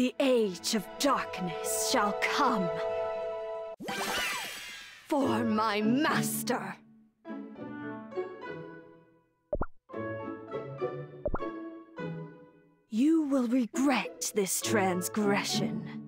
The age of darkness shall come. For my master! You will regret this transgression.